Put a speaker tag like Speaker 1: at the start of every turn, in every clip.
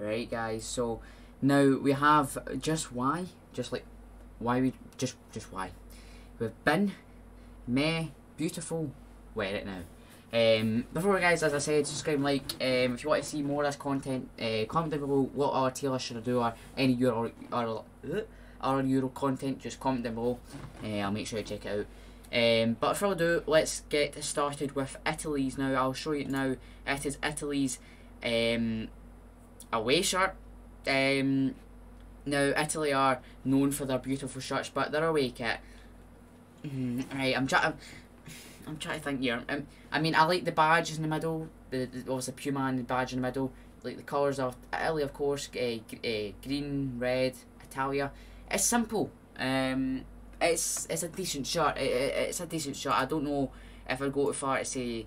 Speaker 1: Right, guys. So now we have just why, just like why we just just why we've been me beautiful. Wear it now. Um, before guys, as I said, subscribe, like. Um, if you want to see more of this content, uh, comment down below what our tier should I do or any Euro or other Euro content. Just comment down below. Uh, I'll make sure to check it out. Um, but for ado, let's get started with Italy's now. I'll show you now. It is Italy's um, away shirt. Um, now Italy are known for their beautiful shirts, but their away kit. Mm, right, I'm trying. I'm trying to think here. Um, I mean, I like the badges in the middle. The, the obviously Puma and the badge in the middle. Like the colours of Italy, of course. Uh, uh, green, red, Italia. It's simple. Um, it's it's a decent shot. It, it, it's a decent shot. I don't know if I go too far to say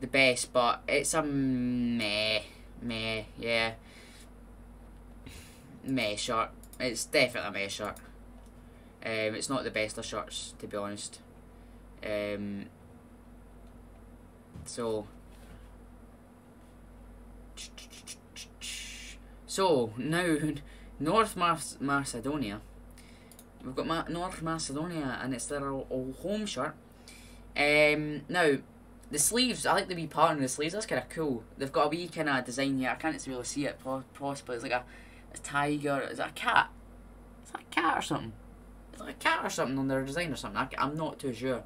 Speaker 1: the best, but it's a meh, meh, yeah, meh shirt. It's definitely a meh shot. Um, it's not the best of shirts, to be honest. Um, so. So now, North Macedonia We've got Ma North Macedonia, and it's their old home shirt. Um, now, the sleeves, I like the wee pattern of the sleeves. That's kind of cool. They've got a wee kind of design here. I can't really see it possibly. It's like a tiger. Is that a cat? Is that a cat or something? It's like a cat or something on their design or something. I, am not too sure.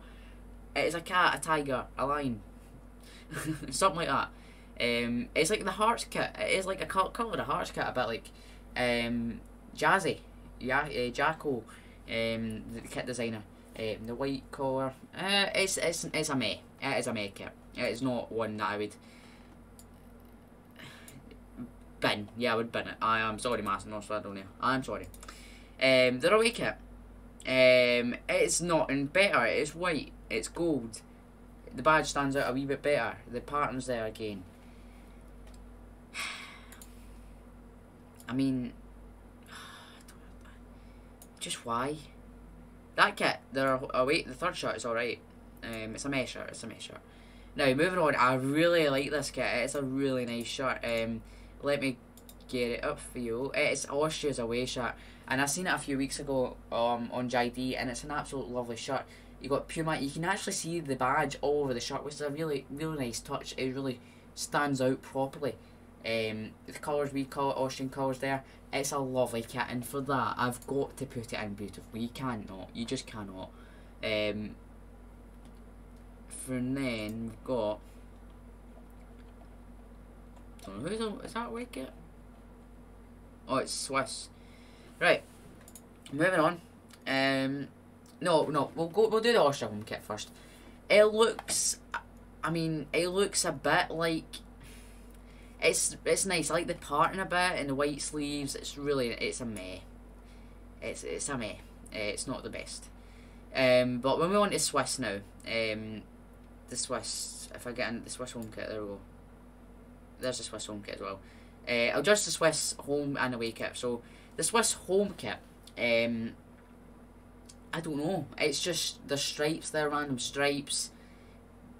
Speaker 1: It's a cat, a tiger, a lion, something like that. Um, it's like the hearts kit. It is like a colour of hearts kit, a bit like um, Jazzy, yeah, uh, Jacko um, the kit designer. Um, the white collar, uh, it's, it's, it's a May. It is a May kit. It is not one that I would bin. Yeah, I would bin it. I am sorry, Master North Macedonia. I'm sorry. Um, the away kit. Um, it's not in better. It's white. It's gold. The badge stands out a wee bit better. The pattern's there again. I mean, just why? That kit, they're wait, the third shot is alright. Um, it's a mesh shirt, it's a mesh shirt. Now moving on, I really like this kit. It's a really nice shirt. Um, let me get it up for you. It's Austria's away shirt, and I seen it a few weeks ago um on JD, and it's an absolute lovely shirt. You got Puma. You can actually see the badge all over the shirt, which is a really really nice touch. It really stands out properly. Um, the colours we call it Austrian colours there. It's a lovely kit, and for that, I've got to put it in beautiful. You cannot. You just cannot. Um, from then, we've got. Who's a, is that Wicket? Oh, it's Swiss. Right. Moving on. Um, no, no, we'll go. We'll do the Austria home kit first. It looks. I mean, it looks a bit like it's it's nice. I like the pattern a bit and the white sleeves. It's really it's a meh. It's it's a meh. Uh, it's not the best. Um, but when we want to Swiss now, um, the Swiss. If I get in the Swiss home kit, there we go. There's the Swiss home kit as well. Uh, I'll just the Swiss home and away kit. So the Swiss home kit. Um, I don't know. It's just the stripes. They're random stripes.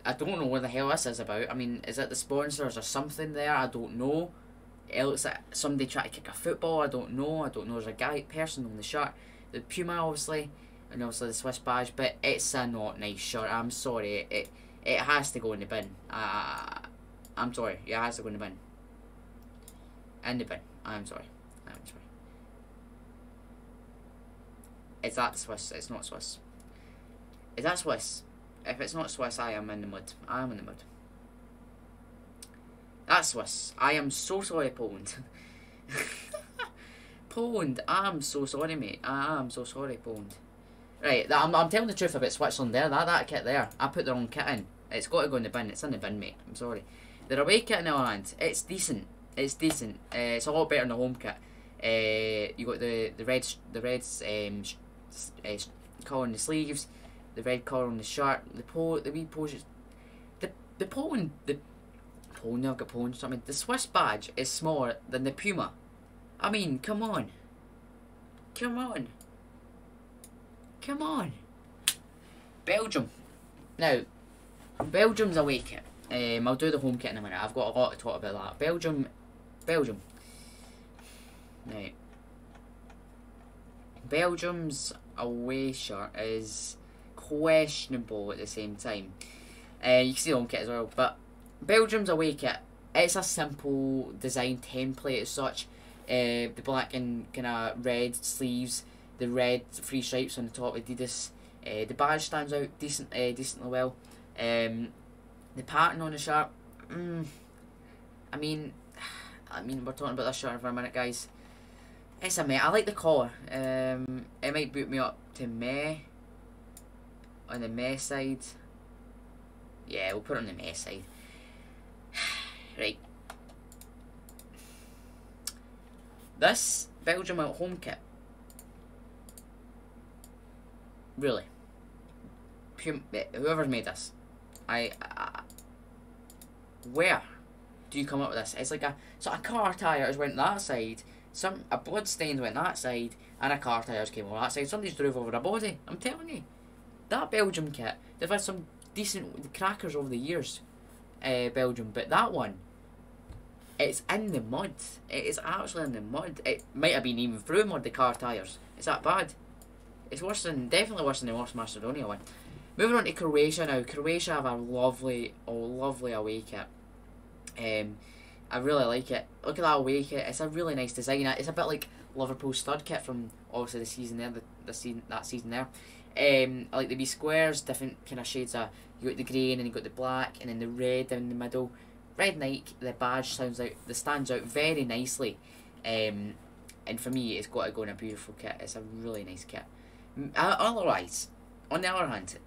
Speaker 1: I don't know what the hell this is about. I mean, is it the sponsors or something there? I don't know. Like somebody trying to kick a football. I don't know. I don't know. There's a guy person on the shirt. The Puma, obviously, and obviously the Swiss badge. But it's a not nice shirt. I'm sorry. It it has to go in the bin. Uh, I'm sorry. It has to go in the bin. In the bin. I'm sorry. I'm sorry. Is that Swiss? It's not Swiss. Is that Swiss? If it's not Swiss, I am in the mud. I am in the mud. That's Swiss. I am so sorry, Poland. Poland, I'm so sorry, mate. I am so sorry, Poland. Right, I'm, I'm telling the truth about Switzerland there. That that kit there, I put the wrong kit in. It's got to go in the bin. It's in the bin, mate. I'm sorry. The away kit in Ireland, it's decent. It's decent. Uh, it's a lot better than the home kit. Uh, you got the the red the reds um, uh, collar on the sleeves the red collar on the shirt, the pole, the wee poses. The the Poland, the Poland, I've got Poland. I mean, the Swiss badge is smaller than the Puma. I mean, come on, come on, come on. Belgium. Now, Belgium's away kit. Um, I'll do the home kit in a minute. I've got a lot to talk about that. Belgium, Belgium. Right. Belgium's away shirt is questionable at the same time. Uh, you can see the home kit as well, but Belgium's away kit, it's a simple design template as such. Uh, the black and kind of red sleeves, the red three stripes on the top, of Adidas. Uh, the badge stands out decent, uh, decently well. Um, the pattern on the shirt, mm, I mean, I mean we're talking about this shirt for a minute, guys. It's a meh. I like the collar. Um, it might boot me up to meh on the meh side. Yeah, we'll put it on the meh side. right. This Belgium at home kit. Really. Whoever's made this. I, I, Where do you come up with this? It's like a. So a car tyre has went that side. Some a blood stain went that side, and a car tyres came over that side. Somebody's drove over a body. I'm telling you, that Belgium kit. They've had some decent crackers over the years, uh, Belgium, but that one, it's in the mud. It is actually in the mud. It might have been even through mud. The car tyres. It's that bad. It's worse than definitely worse than the worst Macedonia one. Moving on to Croatia now. Croatia have a lovely, oh lovely away kit. Um, I really like it. Look at that away kit. It's a really nice design. It's a bit like Liverpool's third kit from obviously the season there, the, the season that season there. Um, I like the wee squares, different kind of shades of. You got the grey and then you got the black and then the red down the middle. Red Nike, the badge sounds out, the stands out very nicely. Um, and for me, it's got to go in a beautiful kit. It's a really nice kit. Otherwise, on the other hand,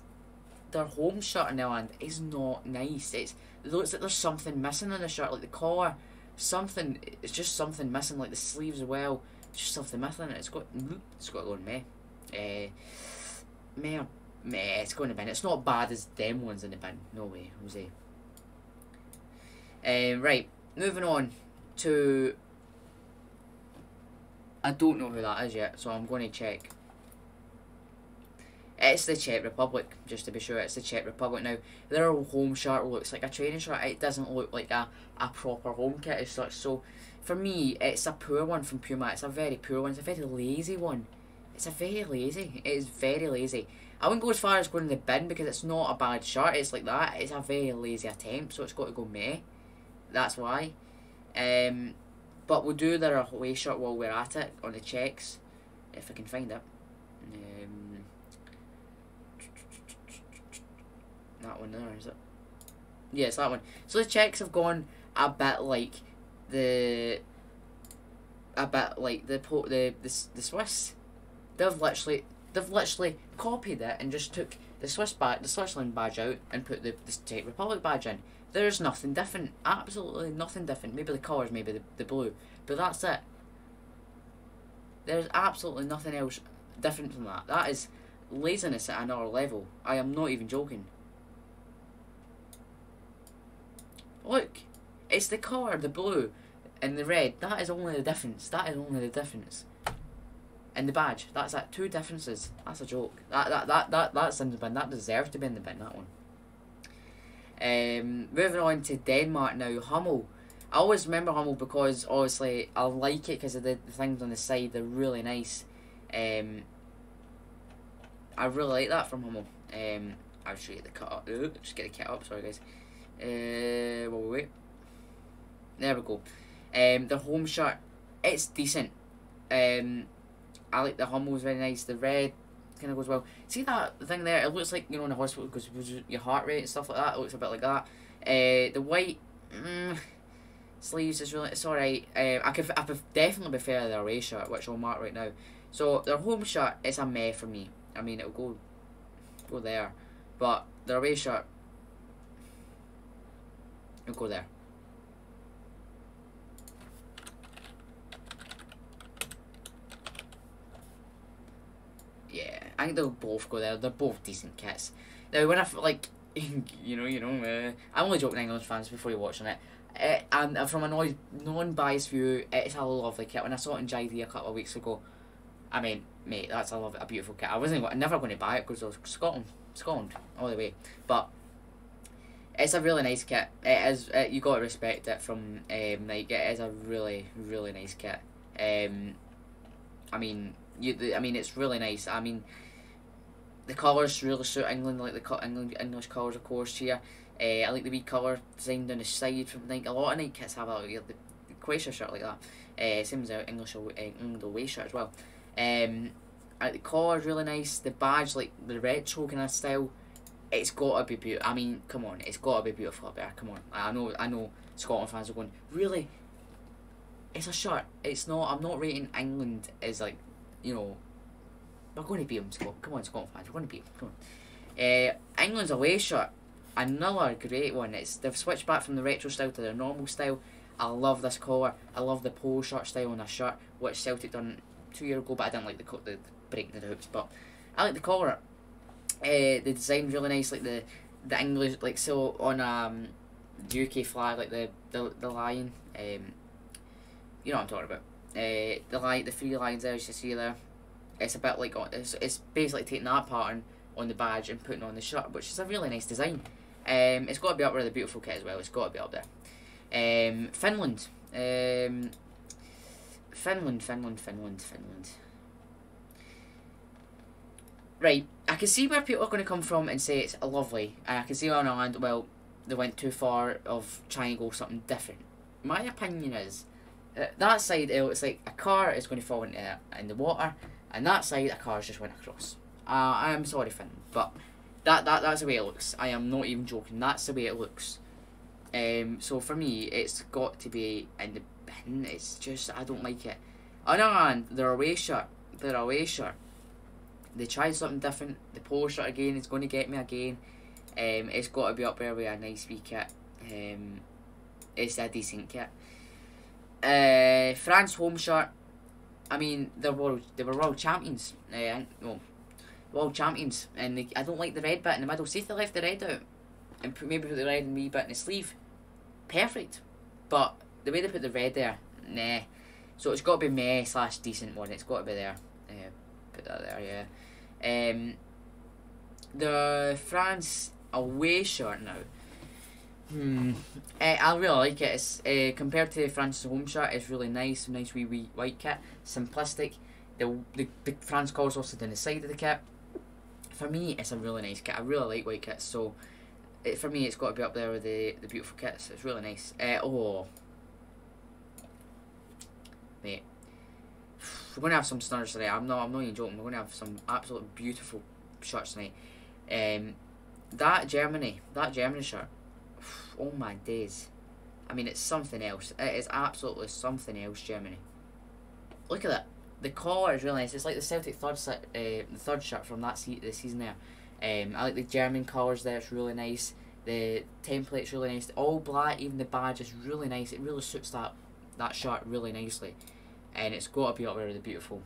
Speaker 1: their home shirt on the is not nice. It's it looks like there's something missing on the shirt, like the collar, something. It's just something missing, like the sleeves as well. Just something missing. It's got it's got to go in May. Uh, May meh. It's going to bin. It's not bad as them ones in the bin. No way, Jose. Uh, right, moving on to. I don't know who that is yet, so I'm going to check. It's the Czech Republic, just to be sure. It's the Czech Republic now. Their home shirt looks like a training shirt. It doesn't look like a, a proper home kit as such. So, for me, it's a poor one from Puma. It's a very poor one. It's a very lazy one. It's a very lazy. It is very lazy. I wouldn't go as far as going in the bin because it's not a bad shirt. It's like that. It's a very lazy attempt, so it's got to go meh. That's why. Um, but we'll do their away shirt while we're at it on the Czechs, if I can find it. Um, that one there, is it? Yeah, that one. So the Czechs have gone a bit like the a bit like the the the, the Swiss. They've literally they've literally copied it and just took the Swiss badge, the Switzerland badge out and put the, the Republic badge in. There's nothing different. Absolutely nothing different. Maybe the colours, maybe the, the blue. But that's it. There's absolutely nothing else different from that. That is laziness at another level. I am not even joking. Look, it's the colour, the blue, and the red. That is only the difference. That is only the difference. And the badge. That's that. Two differences. That's a joke. That that that that that's in the bin. That deserves to be in the bin. That one. Um, moving on to Denmark now. Hummel. I always remember Hummel because obviously I like it because of the, the things on the side. They're really nice. Um, I really like that from Hummel. Um, I'll show you the cut up. just get the kit up. Sorry guys. Uh, wait, wait. There we go. Um, the home shirt, it's decent. Um, I like the Hummel's very nice. The red kind of goes well. See that thing there? It looks like you know in a hospital because your heart rate and stuff like that. It looks a bit like that. Uh, the white mm, sleeves is really it's alright. Um, I could I definitely prefer their away shirt, which I'll mark right now. So their home shirt is a meh for me. I mean it'll go go there, but their away shirt go there. Yeah, I think they'll both go there. They're both decent kits. Now, when I like, you know, you know, uh, I'm only joking, England fans, before you're watching it. Uh, and uh, from a non-biased view, it's a lovely kit. When I saw it in JD a couple of weeks ago, I mean, mate, that's a love, a beautiful kit. I wasn't never going to buy it because of Scotland, Scotland, all the way. But it's a really nice kit. It is. It, you got to respect it from um, like it is a really, really nice kit. Um, I mean, you. The, I mean, it's really nice. I mean, the colours really suit England, like the co- England English colours, of course. Here, uh, I like the wee colour design down the side from like a lot of Nike kits have a like, the, the shirt like that. Uh, same as our English uh, England away shirt as well. Um, uh, the collar is really nice. The badge, like the retro kind of style, it's got to be beautiful. I mean, come on, it's got to be beautiful up there. Come on, I know, I know. Scotland fans are going, really? It's a shirt. It's not. I'm not rating England as like, you know, we're going to beat them. Scott. Come on, Scotland fans, we're going to beat them. Come on. Uh, England's away shirt, another great one. It's they've switched back from the retro style to their normal style. I love this collar. I love the polo shirt style on this shirt, which Celtic done two years ago, but I didn't like the the, breaking the hoops. But I like the collar. Uh, the design really nice, like the the English, like so on um the UK flag, like the the, the lion. Um, you know what I'm talking about. Uh, the light, the three lines there, as you see there. It's a bit like it's, it's basically taking that pattern on the badge and putting on the shirt, which is a really nice design. Um, it's got to be up there, the beautiful kit as well. It's got to be up there. Um, Finland. Um, Finland, Finland, Finland, Finland. Right, can see where people are going to come from and say it's lovely, and I can see on Ireland, well, they went too far of trying to go something different. My opinion is uh, that side, it looks like a car is going to fall into in the water, and that side, a car just went across. Uh, I am sorry, Finn, but that, that that's the way it looks. I am not even joking. That's the way it looks. Um, so for me, it's got to be in the bin. It's just I don't like it. On the hand, their away shirt, their away shirt, they tried something different. The shirt again is going to get me again. Um, it's got to be up there with a nice wee kit. Um, it's a decent kit. Uh, France home shirt. I mean, they were they were world champions. Uh, well, world champions, and they, I don't like the red bit in the middle. See if they left the red out, and put, maybe put the red and wee bit in the sleeve. Perfect, but the way they put the red there, nah. So it's got to be meh slash decent one. It's got to be there. Uh, put that there, yeah. Um, the France away shirt now. Hmm. Uh, I really like it. It's uh, compared to France's home shirt. It's really nice, nice wee wee white kit, simplistic. The the, the France colours also down the side of the kit. For me, it's a really nice kit. I really like white kits, so it, for me, it's got to be up there with the the beautiful kits. It's really nice. Uh, oh, mate, we're gonna have some stunners today. I'm not. I'm not even joking. We're gonna have some absolute beautiful shirts tonight. Um, that Germany, that Germany shirt. Oh my days. I mean, it's something else. It is absolutely something else, Germany. Look at that. The collar is really nice. It's like the Celtic third set, uh, the third shirt from that se- the season there. Um, I like the German colours there. It's really nice. The template's really nice. All black, even the badge is really nice. It really suits that that shirt really nicely, and it's got to be up there with the beautiful.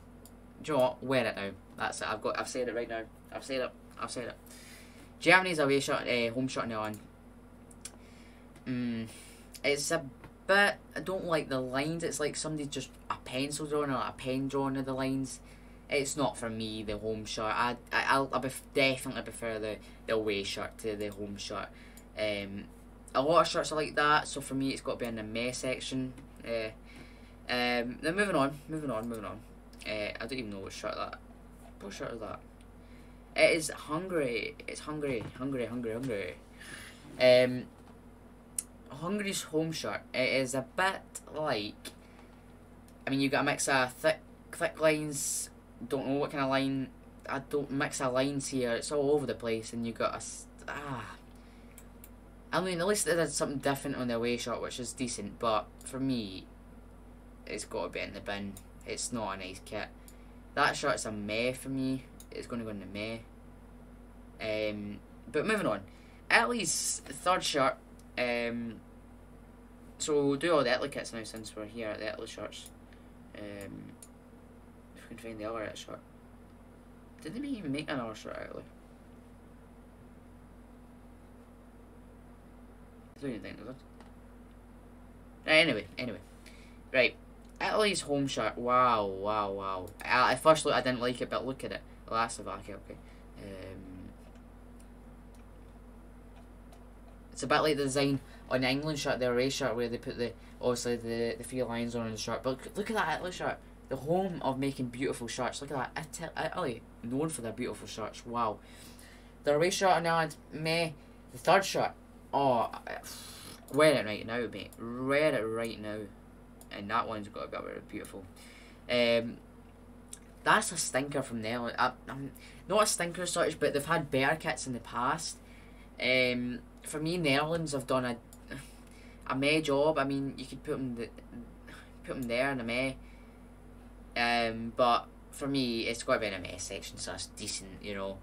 Speaker 1: Do you know what? Wear it now. That's it. I've got. I've said it right now. I've said it. I've said it. Germany's away shirt, uh, home shirt now on. Mm, it's a bit. I don't like the lines. It's like somebody just a pencil drawing or a pen drawing of the lines. It's not for me. The home shirt. I I I'll, I bef- definitely prefer the the away shirt to the home shirt. Um, a lot of shirts are like that. So for me, it's got to be in the meh section. Uh, um, then moving on, moving on, moving on. Uh, I don't even know what shirt that. What shirt is that? It is Hungary. It's Hungary, Hungary, Hungary, Hungary. Um, Hungary's home shirt. It is a bit like. I mean, you got a mix of thick, thick lines. Don't know what kind of line. I don't mix of lines here. It's all over the place, and you got a ah. I mean, at least they did something different on their away shirt, which is decent. But for me, it's got to be in the bin. It's not a nice kit. That shirt's a meh for me. It's going to go in the meh. Um, but moving on. Italy's third shirt. Um, so we'll do all the Italy kits now since we're here at the Italy shirts. Um, if we can find the other Italy shirt. Did they even make another shirt out Italy? I don't even think they did. Anyway, anyway. Right. Italy's home shirt. Wow, wow, wow. I, at first look, I didn't like it, but look at it. Of okay, okay. Um, it's a bit like the design on England shirt, the away shirt, where they put the obviously the the three lines on the shirt. But look, look at that Italy shirt, the home of making beautiful shirts. Look at that Italy, Italy known for their beautiful shirts. Wow, the away shirt the island, May the third shirt. Oh, wear it right now, mate. Wear it right now, and that one's got a to be beautiful. Um, that's a stinker from there. I, am not a stinker such, but they've had better kits in the past. Um, for me, Netherlands have done a a May job. I mean, you could put them the, put them there in a May. Um, but for me, it's got to be in a May section, so it's decent, you know.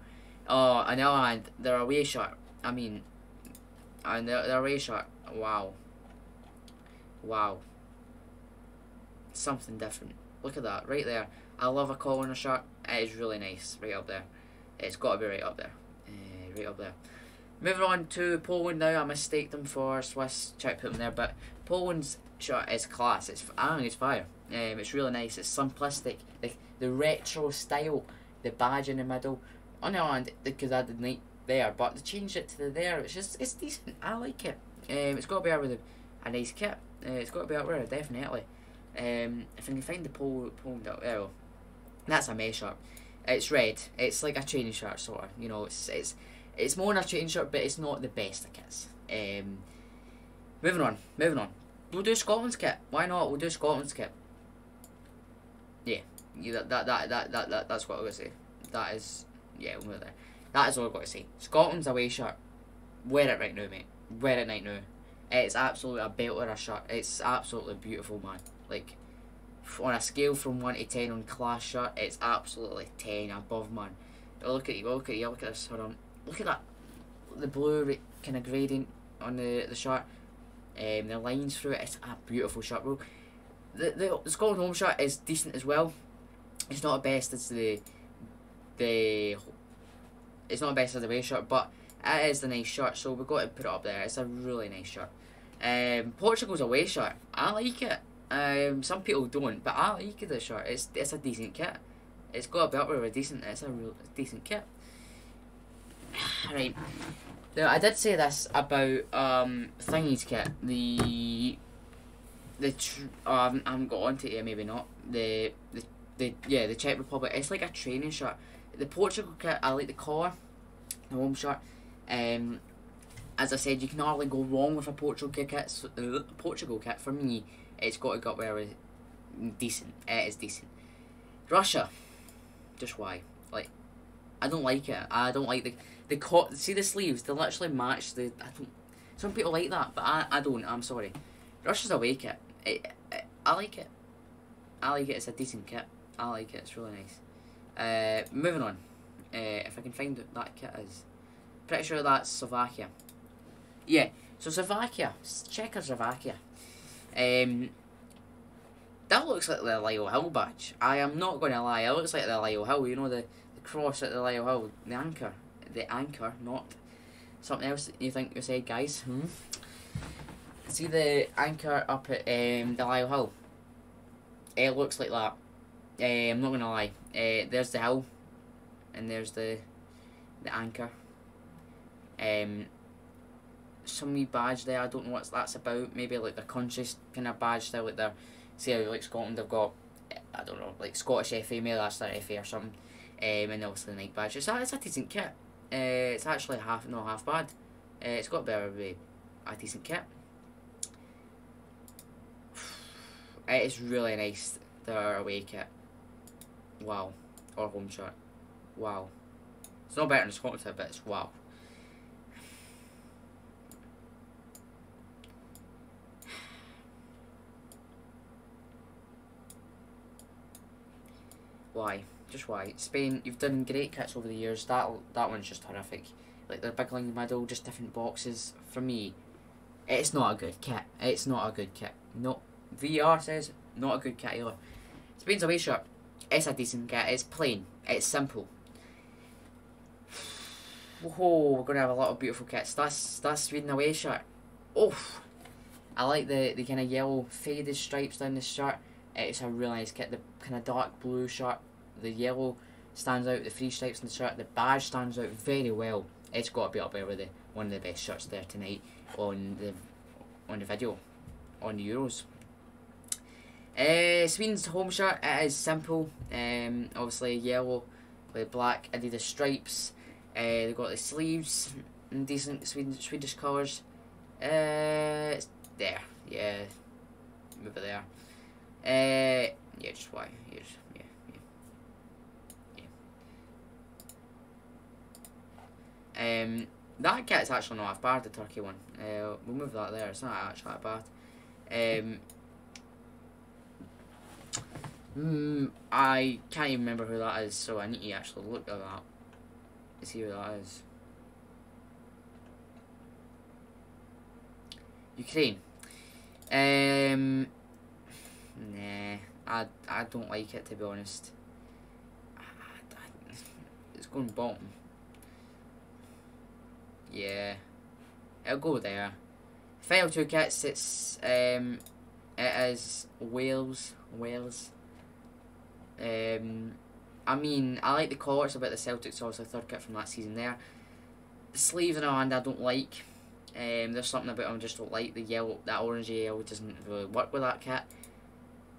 Speaker 1: Oh, on the other their away shirt. I mean, and their, their away shirt. Wow. Wow. Something different. Look at that, right there. I love a collar in a shirt. It is really nice, right up there. It's got to be right up there. Uh, right up there. Moving on to Poland now. I mistaked them for Swiss. Check put them there, but Poland's shirt is class. It's I think it's fire. Um, it's really nice. It's simplistic. The the retro style. The badge in the middle. On the other hand, because I didn't there, but they changed it to the there. It's just it's decent. I like it. Um, it's got to be out with a, a nice kit. Uh, it's got to be out with definitely. Um, if I can find the Poland out there, that's a May shirt. It's red. It's like a training shirt sort of. You know, it's it's it's more than a training shirt, but it's not the best of kits. Um, moving on, moving on. We'll do Scotland's kit. Why not? We'll do Scotland's kit. Yeah, yeah that, that, that, that, that, that, that's what I was going to say. That is, yeah, we'll move there. That is all I've got to say. Scotland's away shirt. Wear it right now, mate. Wear it right now. It's absolutely a belter a shirt. It's absolutely beautiful, man. Like, on a scale from 1 to 10 on class shirt, it's absolutely 10 above, man. But look at you, look at you, look at this. Hold on. Look at that. The blue kind of gradient on the, the shirt. Um, the lines through it. It's a beautiful shirt, bro. The, the, the Scotland home shirt is decent as well. It's not the best as the the it's not the best as the away shirt, but it is a nice shirt, so we've got to put it up there. It's a really nice shirt. Um, Portugal's away shirt. I like it. Um, some people don't, but I you like the shirt. It's it's a decent kit. It's got a belt with a decent. It's a real decent kit. right. Now I did say this about um thingy's kit. The the tr- um I haven't got onto it maybe not. The the the yeah the Czech Republic. It's like a training shirt. The Portugal kit. I like the collar, the home shirt. Um, as I said, you can hardly go wrong with a Portugal kit. So, uh, Portugal kit for me, it's got to go very decent. It is decent. Russia, just why? Like, I don't like it. I don't like the the co- see the sleeves. They literally match the. I don't. Some people like that, but I, I don't. I'm sorry. Russia's away kit. It, it, I like it. I like it. It's a decent kit. I like it. It's really nice. Uh, moving on. Uh, if I can find that kit is, pretty sure that's Slovakia. Yeah. So Slovakia, Czechoslovakia. Um, that looks like the Lyle Hill badge. I am not going to lie. It looks like the Lyle Hill. You know the, the cross at the Lyle Hill, the anchor, the anchor, not something else. You think you said, guys? Hmm. See the anchor up at um, the Lyle Hill. It looks like that. Uh, I'm not gonna lie. Uh, there's the hill, and there's the the anchor. Um, some wee badge there. I don't know what that's about. Maybe like the conscious kind of badge style, like their see how like Scotland they've got. I don't know, like Scottish FA, maybe that's their FA or something. Um, and obviously the Nike badge. It's a, it's a decent kit. Uh, it's actually half not half bad. Uh, it's got better a, decent kit. It is really nice. Their away kit. Wow. Or home shirt. Wow. It's not better than Scotland's but it's wow. Why? Just why? Spain, you've done great kits over the years. That that one's just horrific. Like the big the middle, just different boxes. For me, it's not a good kit. It's not a good kit. No, VR says not a good kit either. Spain's away shirt. It's a decent kit. It's plain. It's simple. Whoa, we're gonna have a lot of beautiful kits. That's that's Sweden away shirt. Oh, I like the the kind of yellow faded stripes down the shirt. It's a really nice kit. The kind of dark blue shirt, the yellow stands out. The three stripes in the shirt. The badge stands out very well. It's got to be up there with the one of the best shirts there tonight on the on the video on the Euros. Uh, Sweden's home shirt it is simple. Um, obviously yellow with black Adidas stripes. Uh, they've got the sleeves in decent Sweden Swedish colours. Uh, it's there, yeah, over there. Uh, yeah, just why? Yeah, yeah, yeah. Um, that kit's actually not half bad. The turkey one. Uh, we'll move that there. It's not actually that bad. Um. Mm, I can't even remember who that is, so I need to actually look at that. See who that is. Ukraine. Um, nah, I I don't like it to be honest. I, I, it's going bottom. Yeah, it'll go there. Final two kits. It's um, it is Wales. Wales. Um, I mean, I like the colours about the Celtics. Obviously, third kit from that season there. The sleeves on the hand I don't like. Um, there's something about them I just don't like. The yellow, that orangey yellow doesn't really work with that kit.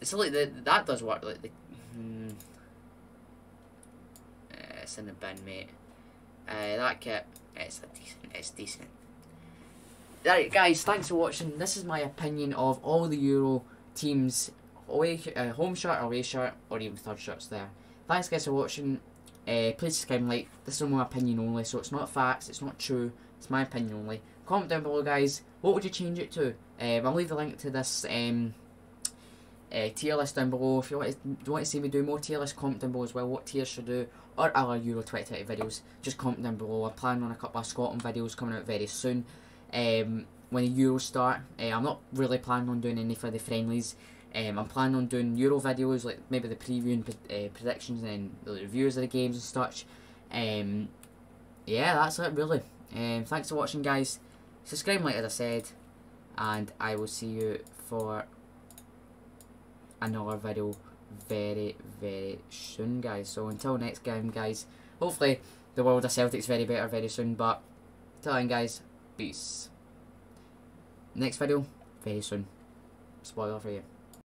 Speaker 1: It's like the that does work. Like the, hmm, uh, it's in the bin, mate. Uh, that kit, it's decent. It's decent. Right, guys. Thanks for watching. This is my opinion of all the Euro teams, away, uh, home shirt, away shirt, or even third shirts there. Thanks, guys, for watching. Uh, please subscribe and like. This is my opinion only, so it's not facts. It's not true. It's my opinion only. Comment down below, guys. What would you change it to? Um, I'll leave the link to this um, uh, tier list down below. If you want, to, you want to see me do more tier lists, comment down below as well. What tiers should do, or other Euro 2020 videos, just comment down below. I'm planning on a couple of Scotland videos coming out very soon. Um, when the Euros start, uh, I'm not really planning on doing any for the friendlies. Um, I'm planning on doing Euro videos, like maybe the preview and uh, predictions and the reviews of the games and such. Um, yeah, that's it really. Um, thanks for watching, guys subscribe like as I said and I will see you for another video very very soon guys. So until next game guys hopefully the world of Celtics very better very soon but till then guys peace. Next video very soon. Spoiler for you